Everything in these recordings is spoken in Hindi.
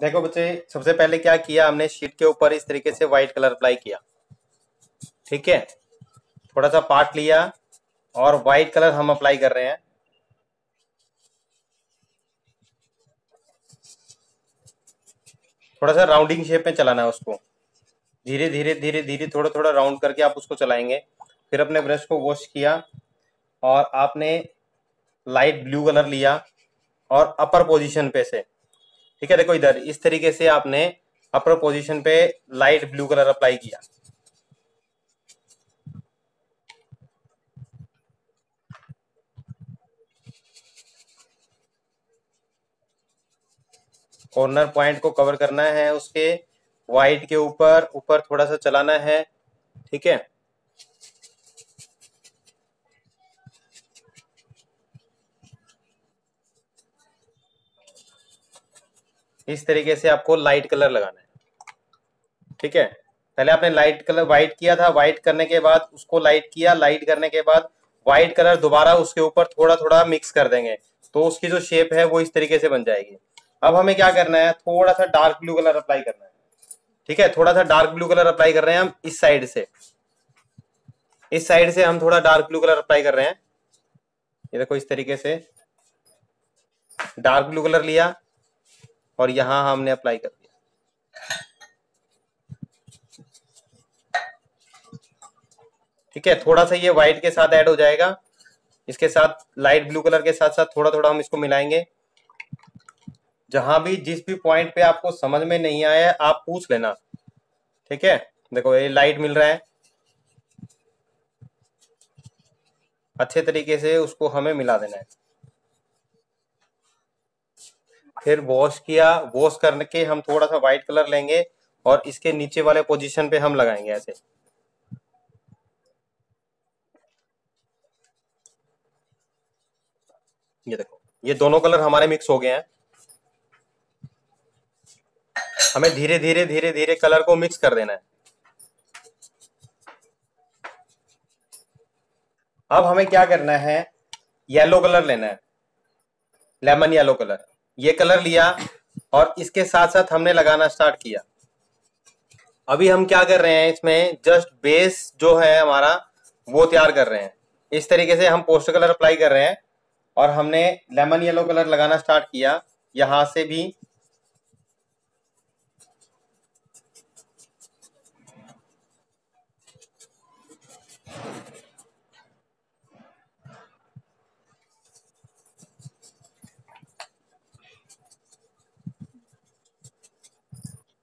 देखो बच्चे, सबसे पहले क्या किया हमने? शीट के ऊपर इस तरीके से व्हाइट कलर अप्लाई किया। ठीक है? थोड़ा सा पार्ट लिया और व्हाइट कलर हम अप्लाई कर रहे हैं। थोड़ा सा राउंडिंग शेप में चलाना है उसको। धीरे धीरे धीरे धीरे थोड़ा थोड़ा राउंड करके आप उसको चलाएँगे। फिर अपने ब्रश को वॉश किया और आपने लाइट ब्लू कलर लिया और अपर पोजीशन पे से। ठीक है, देखो इधर, इस तरीके से आपने अपर पोजिशन पे लाइट ब्लू कलर अप्लाई किया। कॉर्नर पॉइंट को कवर करना है उसके वाइट के ऊपर ऊपर थोड़ा सा चलाना है, ठीक है? इस तरीके से आपको लाइट कलर लगाना है। ठीक है? पहले आपने लाइट कलर व्हाइट किया था। व्हाइट करने के बाद उसको लाइट किया। लाइट करने के बाद व्हाइट कलर दोबारा उसके ऊपर थोड़ा थोड़ा मिक्स कर देंगे। तो उसकी जो शेप है, वो इस तरीके से बन जाएगी। अब हमें क्या करना है? थोड़ा सा डार्क ब्लू कलर अप्लाई करना है। ठीक है? थोड़ा सा डार्क ब्लू कलर अप्लाई कर रहे हैं हम इस साइड से। इस साइड से हम थोड़ा डार्क ब्लू कलर अप्लाई कर रहे हैं। ये देखो इस तरीके से। डार्क ब्लू कलर लिया। और यहाँ हमने अप्लाई कर दिया। ठीक है, थोड़ा सा ये व्हाइट के साथ ऐड हो जाएगा। इसके साथ लाइट ब्लू कलर के साथ साथ थोड़ा थोड़ा हम इसको मिलाएँगे। जहाँ भी, जिस भी पॉइंट पे आपको समझ में नहीं आया आप पूछ लेना। ठीक है? देखो, ये लाइट मिल रहा है। अच्छे तरीके से उसको हमें मिला देना है। फिर वॉश किया। वॉश करके हम थोड़ा सा व्हाइट कलर लेंगे और इसके नीचे वाले पोजीशन पे हम लगाएँगे ऐसे। ये देखो, ये दोनों कलर हमारे मिक्स हो गए हैं। हमें धीरे धीरे धीरे धीरे कलर को मिक्स कर देना है। अब हमें क्या करना है? येलो कलर लेना है। लेमन येलो कलर ये कलर लिया और इसके साथ साथ हमने लगाना स्टार्ट किया। अभी हम क्या कर रहे हैं इसमें? जस्ट बेस जो है हमारा, वो तैयार कर रहे हैं। इस तरीके से हम पोस्टर कलर अप्लाई कर रहे हैं और हमने लेमन येलो कलर लगाना स्टार्ट किया। यहाँ से भी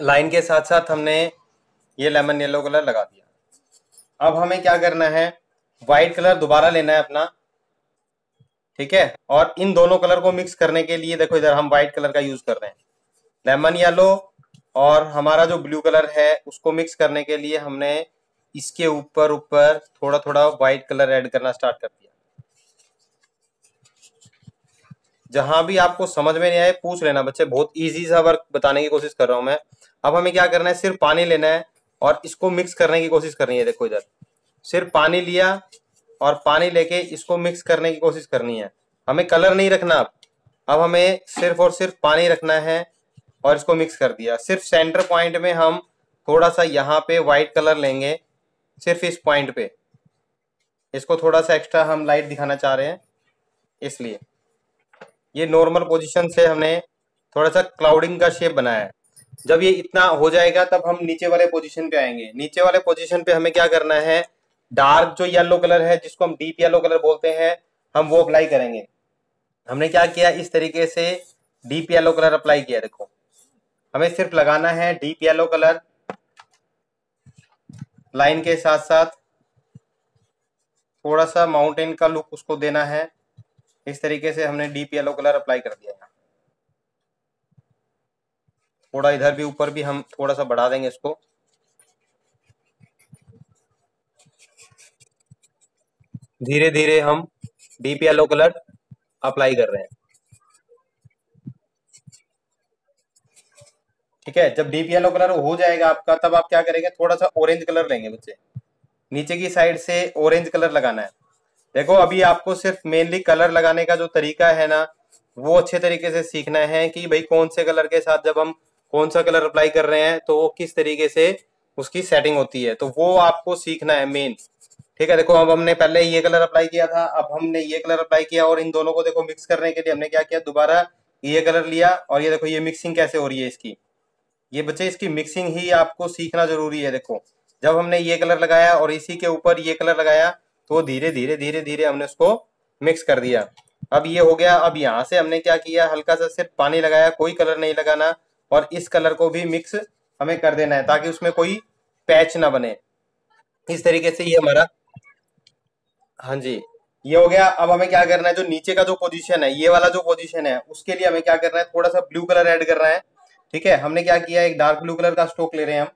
लाइन के साथ साथ हमने ये लेमन येलो कलर लगा दिया। अब हमें क्या करना है? व्हाइट कलर दोबारा लेना है अपना। ठीक है? और इन दोनों कलर को मिक्स करने के लिए देखो इधर हम व्हाइट कलर का यूज़ कर रहे हैं। लेमन येलो और हमारा जो ब्लू कलर है, उसको मिक्स करने के लिए हमने इसके ऊपर ऊपर थोड़ा थोड़ा व्हाइट कलर ऐड करना स्टार्ट कर दिया। जहाँ भी आपको समझ में नहीं आए, पूछ लेना बच्चे। बहुत इजी सा वर्क बताने की कोशिश कर रहा हूँ मैं। अब हमें क्या करना है? सिर्फ़ पानी लेना है और इसको मिक्स करने की कोशिश करनी है। देखो इधर। सिर्फ़ पानी लिया और पानी लेके इसको मिक्स करने की कोशिश करनी है। हमें कलर नहीं रखना अब। अब हमें सिर्फ़ और सिर्फ़ पानी रखना है और इसको मिक्स कर दिया। सिर्फ़ सेंटर पॉइंट में हम थोड़ा सा यहाँ पे व्हाइट कलर लेंगे, सिर्फ़ इस पॉइंट पे। इसको थोड़ा सा एक्स्ट्रा हम लाइट दिखाना चाह रहे हैं, इसलिए। ये नॉर्मल पोजीशन से हमने थोड़ा सा क्लाउडिंग का शेप बनाया है। जब ये इतना हो जाएगा, तब हम नीचे वाले पोजीशन पे आएँगे। नीचे वाले पोजीशन पे हमें क्या करना है? डार्क जो येलो कलर है, जिसको हम डीप येलो कलर बोलते हैं, हम वो अप्लाई करेंगे। हमने क्या किया? इस तरीके से डीप येलो कलर अप्लाई किया, देखो। हमें सिर्फ़ लगाना है डीप येलो कलर लाइन के साथ साथ थोड़ा सा माउंटेन का लुक उसको देना है। इस तरीके से हमने डीप येलो कलर अप्लाई कर दिया है। थोड़ा इधर भी, ऊपर भी हम थोड़ा सा बढ़ा देंगे इसको। धीरे धीरे हम डीप येलो कलर अप्लाई कर रहे हैं। ठीक है? जब डीप येलो कलर हो जाएगा आपका, तब आप क्या करेंगे? थोड़ा सा ऑरेंज कलर लेंगे बच्चे। नीचे की साइड से ऑरेंज कलर लगाना है। देखो अभी आपको सिर्फ़ मेनली कलर लगाने का जो तरीका है ना वो अच्छे तरीके से सीखना है कि भाई कौन से कलर के साथ जब हम कौन सा कलर अप्लाई कर रहे हैं तो वो किस तरीके से उसकी सेटिंग होती है। तो वो आपको सीखना है मेन ठीक है देखो अब हमने पहले ये कलर अप्लाई किया था अब हमने ये कलर अप्लाई किया और इन दोनों को देखो मिक्स करने के लिए हमने क्या किया दोबारा ये कलर लिया और ये देखो ये मिक्सिंग कैसे हो रही है इसकी। ये बच्चे इसकी मिक्सिंग ही आपको सीखना ज़रूरी है देखो। जब हमने ये कलर लगाया और इसी के ऊपर ये कलर लगाया तो धीरे धीरे धीरे धीरे हमने उसको मिक्स कर दिया। अब ये हो गया, अब यहाँ से हमने क्या किया? हल्का सा सिर्फ़ पानी लगाया, कोई कलर नहीं लगाना और इस कलर को भी मिक्स हमें कर देना है ताकि उसमें कोई पैच ना बने। इस तरीके से ये हमारा हाँ जी, ये हो गया। अब हमें क्या करना है? जो नीचे का जो पोजीशन है, ये वाला जो पोजीशन है, उसके लिए हमें क्या करना है? थोड़ा सा ब्लू कलर ऐड करना है। ठीक है, हमने क्या किया? एक डार्क ब्लू कलर का स्टोक ले रहे हैं हम।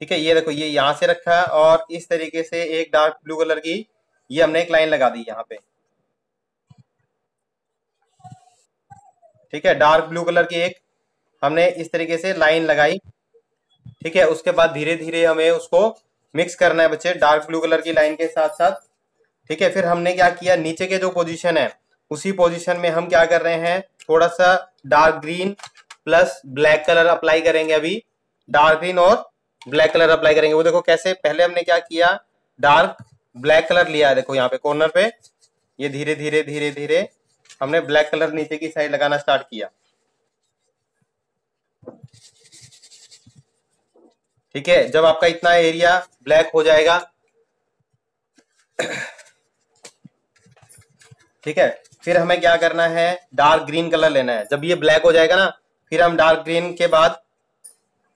ठीक है, ये देखो, ये यहाँ से रखा है और इस तरीके से एक डार्क ब्लू कलर की ये हमने एक लाइन लगा दी यहाँ पे। ठीक है डार्क ब्लू कलर की एक हमने इस तरीके से लाइन लगाई। ठीक है, उसके बाद धीरे धीरे हमें उसको मिक्स करना है बच्चे डार्क ब्लू कलर की लाइन के साथ साथ ठीक है, फिर हमने क्या किया, नीचे के जो पोजीशन है, उसी पोजीशन में हम क्या कर रहे हैं थोड़ा सा dark green plus black colour apply करेंगे अभी। डार्क ग्रीन और ब्लैक कलर अप्लाई करेंगे। वो देखो कैसे, पहले हमने क्या किया डार्क ब्लैक कलर लिया है, देखो यहाँ पे कॉर्नर पे। ये धीरे धीरे धीरे धीरे। हमने ब्लैक कलर नीचे की साइड लगाना स्टार्ट किया। ठीक है? जब आपका इतना एरिया ब्लैक हो जाएगा। ठीक है? फिर हमें क्या करना है? डार्क ग्रीन कलर लेना है। जब ये ब्लैक हो जाएगा ना, फिर हम डार्क ग्रीन के बाद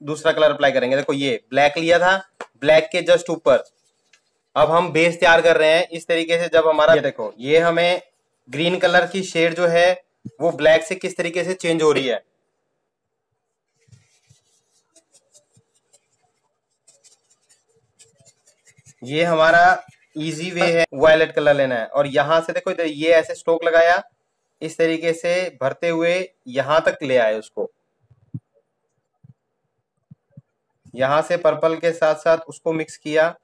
दूसरा कलर अप्लाई करेंगे। देखो ये ब्लैक लिया था। ब्लैक के जस्ट ऊपर। अब हम बेस तैयार कर रहे हैं। इस तरीके से जब हमारा ये देखो। ये हमें ग्रीन कलर की शेड जो है वो ब्लैक से किस तरीके से चेंज हो रही है? ये हमारा इजी वे है। वायलेट कलर लेना है। और यहाँ से देखो इधर ये ऐसे स्ट्रोक लगाया। इस तरीके से भरते हुए यहाँ तक ले आए उसको। यहाँ से पर्पल के साथ साथ उसको मिक्स किया।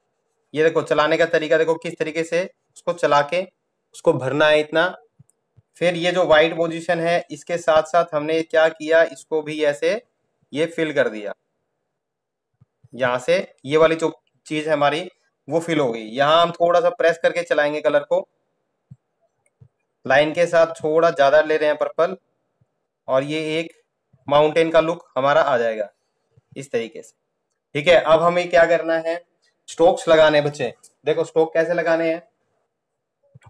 ये देखो, चलाने का तरीका देखो, किस तरीके से उसको चला के उसको भरना है इतना। फिर ये जो वाइट पोजीशन है, इसके साथ साथ हमने क्या किया, इसको भी ऐसे ये फिल कर दिया। यहाँ से ये वाली जो चीज़ है हमारी, वो फिल हो गई। यहाँ हम थोड़ा सा प्रेस करके चलाएँगे कलर को। लाइन के साथ थोड़ा ज़्यादा ले रहे हैं पर्पल और ये एक माउंटेन का लुक हमारा आ जाएगा, इस तरीके से। ठीक है, अब हमें क्या करना है? स्ट्रोक्स लगाने बच्चे। देखो, स्टोक कैसे लगाने हैं?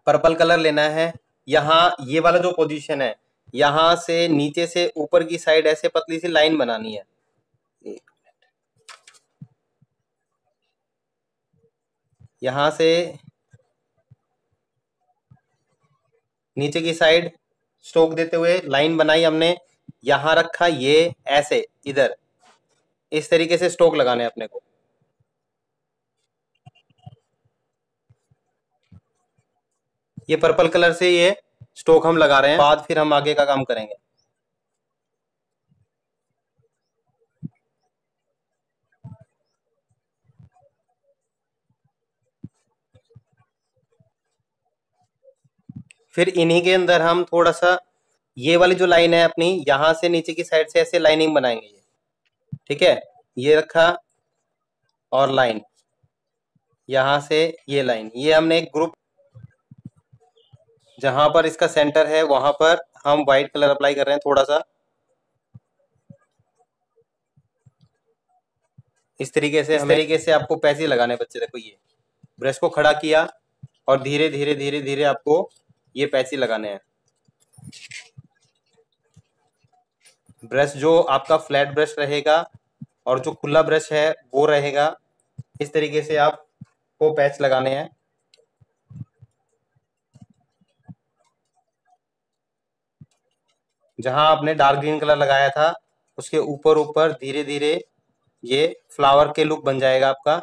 पर्पल कलर लेना है। यहाँ ये वाला जो पोजीशन है, यहाँ से नीचे से ऊपर की साइड ऐसे पतली सी लाइन बनानी है। यहाँ से नीचे की साइड स्ट्रोक देते हुए लाइन बनाई हमने। यहाँ रखा ये, ऐसे, इधर। इस तरीके से स्ट्रोक लगाने अपने को। ये पर्पल कलर से ये स्टोक हम लगा रहे हैं। बाद फिर हम आगे का काम करेंगे। फिर इन्हीं के अंदर हम थोड़ा सा ये वाली जो लाइन है अपनी, यहाँ से नीचे की साइड से ऐसे लाइनिंग बनाएँगे ये। ठीक है? ये रखा और लाइन यहाँ से ये लाइन ये हमने एक ग्रुप जहाँ पर इसका सेंटर है वहाँ पर हम व्हाइट कलर अप्लाई कर रहे हैं थोड़ा सा। इस तरीके से इस तरीके से आपको पैसे लगाने बच्चे देखो ये। ब्रश को खड़ा किया और धीरे धीरे धीरे धीरे आपको ये पैसे लगाने हैं। ब्रश जो आपका फ्लैट ब्रश रहेगा और जो खुला ब्रश है वो रहेगा। इस तरीके से आपको पैच लगाने हैं। जहाँ आपने डार्क ग्रीन कलर लगाया था, उसके ऊपर ऊपर धीरे धीरे ये फ्लावर के लुक बन जाएगा आपका।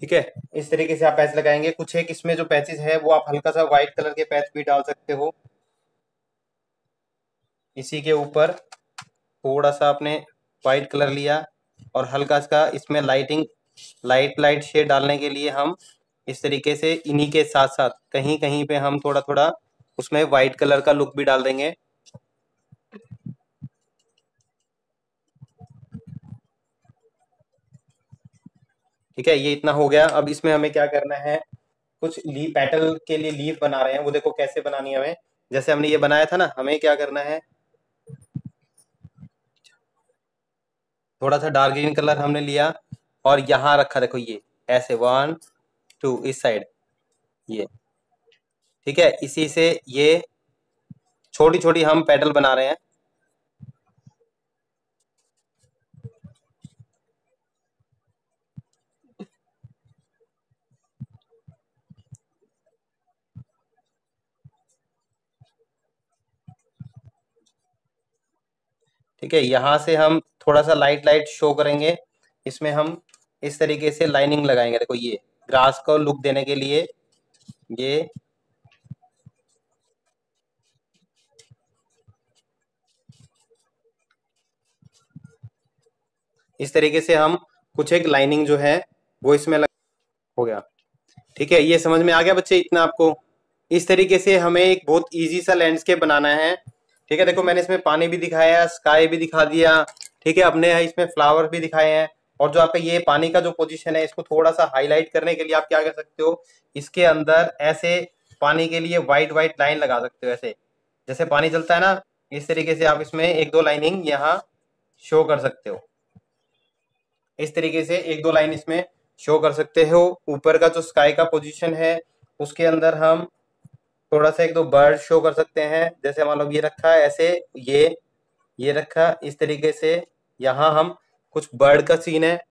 ठीक है? इस तरीके से आप पैच लगाएँगे। कुछ एक इसमें जो पैचेस है, वो आप हल्का सा व्हाइट कलर के पैच भी डाल सकते हो। इसी के ऊपर थोड़ा सा आपने व्हाइट कलर लिया और हल्का सा इसमें लाइटिंग लाइट लाइट शेड डालने के लिए हम इस तरीके से इन्हीं के साथ साथ कहीं कहीं पे हम थोड़ा थोड़ा उसमें व्हाइट कलर का लुक भी डाल देंगे। ठीक है, ये इतना हो गया। अब इसमें हमें क्या करना है? कुछ लीफ पेटल के लिए लीफ बना रहे हैं। वो देखो कैसे बनानी है हमें। जैसे हमने ये बनाया था ना, हमें क्या करना है? थोड़ा सा डार्क ग्रीन कलर हमने लिया और यहाँ रखा देखो ये। ऐसे वन टू इस साइड ये, ठीक है? इसी से ये छोटी छोटी हम पेटल बना रहे हैं। ठीक है, यहाँ से हम थोड़ा सा लाइट लाइट शो करेंगे। इसमें हम इस तरीके से लाइनिंग लगाएँगे। देखो ये ग्रास को लुक देने के लिए ये इस तरीके से हम कुछ एक लाइनिंग जो है, वो इसमें लग... हो गया। ठीक है, ये समझ में आ गया बच्चे इतना आपको? इस तरीके से हमें एक बहुत इजी सा लैंडस्केप बनाना है। ठीक है, देखो मैंने इसमें पानी भी दिखाया स्काई भी दिखा दिया। ठीक है, अपने इसमें फ्लावर भी दिखाए हैं। और जो आपका ये पानी का जो पोजीशन है, इसको थोड़ा सा हाईलाइट करने के लिए आप क्या कर सकते हो? इसके अंदर ऐसे पानी के लिए व्हाइट व्हाइट लाइन लगा सकते हो ऐसे। जैसे पानी चलता है ना, इस तरीके से आप इसमें एक दो लाइनिंग यहाँ शो कर सकते हो। इस तरीके से एक दो लाइन इसमें शो कर सकते हो। ऊपर का जो स्काई का पोजीशन है, उसके अंदर हम थोड़ा सा एक दो बर्ड शो कर सकते हैं। जैसे मान लो ये रखा है ऐसे ये ये रखा, इस तरीके से यहाँ हम कुछ बर्ड का सीन है।